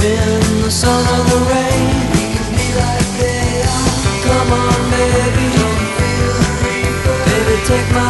the sun, or the rain. We can be like they are. Come on, baby, don't reaper. Baby, take my